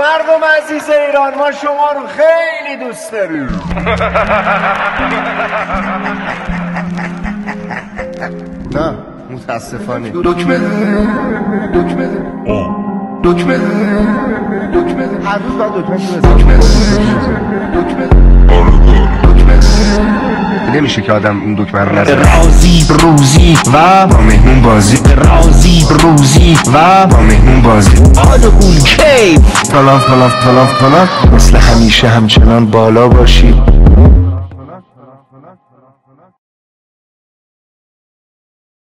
مردم عزیز ایران ما شما رو خیلی دوست داریم. نه متاسفانه. دکمه دکمه. دکمه. دکمه. هر روز باید دکمه دکمه. دکمه. خب نمیشه که آدم اون دکمه رو نزنه. رازی روزی و با مهمون بازی. رازی روزی و با مهمون بازی. آن اون کیف کلاف کلاف کلاف کلاف. مثل همیشه همچنان بالا باشی.